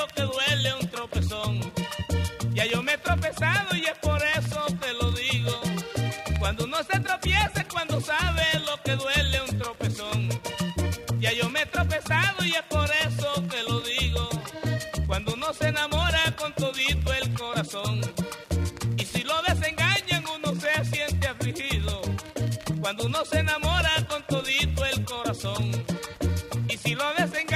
digo que duele un tropezón. Ya yo me he tropezado y es por eso te lo digo. Cuando uno se tropieza, cuando sabe lo que duele un tropezón. Ya yo me he tropezado y es por eso te lo digo. Cuando uno se enamora con todito el corazón. Y si lo desengañan, uno se siente afligido. Cuando uno se enamora con todito el corazón. Y si lo desengañan,